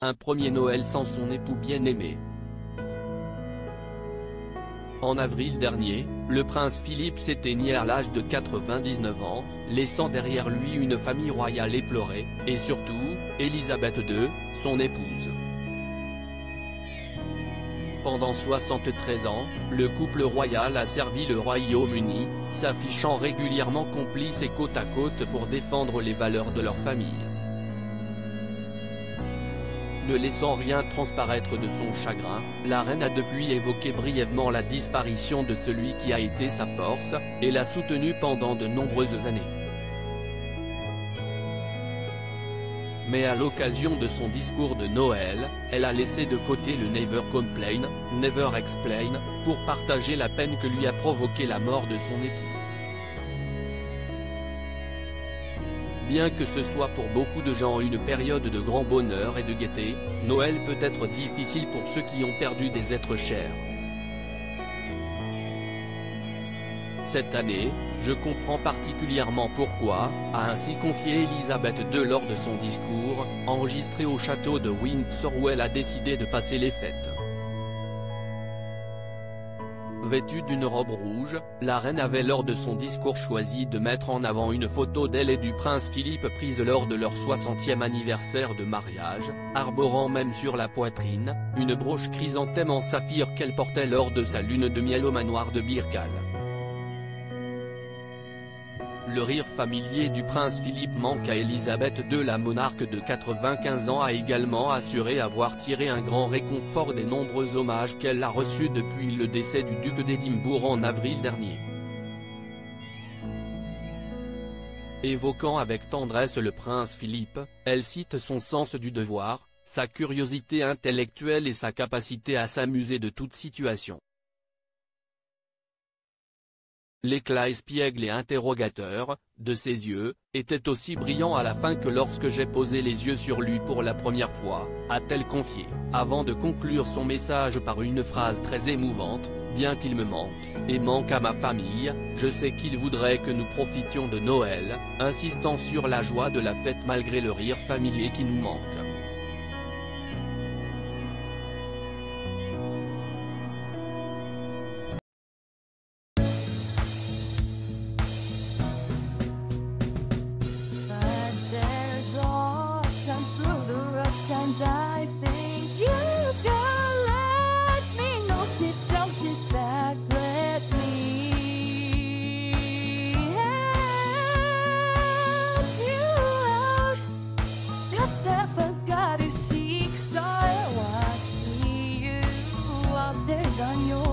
un premier Noël sans son époux bien-aimé. En avril dernier, le prince Philippe s'éteignait à l'âge de 99 ans, laissant derrière lui une famille royale éplorée, et surtout, Elisabeth II, son épouse. Pendant 73 ans, le couple royal a servi le Royaume-Uni, s'affichant régulièrement complices et côte à côte pour défendre les valeurs de leur famille ne laissant rien transparaître de son chagrin, la reine a depuis évoqué brièvement la disparition de celui qui a été sa force, et l'a soutenu pendant de nombreuses années. Mais à l'occasion de son discours de Noël, elle a laissé de côté le Never Complain, Never Explain, pour partager la peine que lui a provoqué la mort de son époux. Bien que ce soit pour beaucoup de gens une période de grand bonheur et de gaieté, Noël peut être difficile pour ceux qui ont perdu des êtres chers. Cette année, je comprends particulièrement pourquoi, a ainsi confié Elisabeth II lors de son discours, enregistré au château de Windsor où elle a décidé de passer les fêtes. Vêtue d'une robe rouge, la reine avait lors de son discours choisi de mettre en avant une photo d'elle et du prince Philippe prise lors de leur 60e anniversaire de mariage, arborant même sur la poitrine, une broche chrysanthème en saphir qu'elle portait lors de sa lune de miel au manoir de Birkal. Le rire familier du prince Philippe manque à Elisabeth II. La monarque de 95 ans a également assuré avoir tiré un grand réconfort des nombreux hommages qu'elle a reçus depuis le décès du duc d'Édimbourg en avril dernier. Évoquant avec tendresse le prince Philippe, elle cite son sens du devoir, sa curiosité intellectuelle et sa capacité à s'amuser de toute situation. L'éclat espiègle et interrogateur, de ses yeux, était aussi brillant à la fin que lorsque j'ai posé les yeux sur lui pour la première fois, a-t-elle confié, avant de conclure son message par une phrase très émouvante, bien qu'il me manque, et manque à ma famille, je sais qu'il voudrait que nous profitions de Noël, insistant sur la joie de la fête malgré le rire familier qui nous manque. on your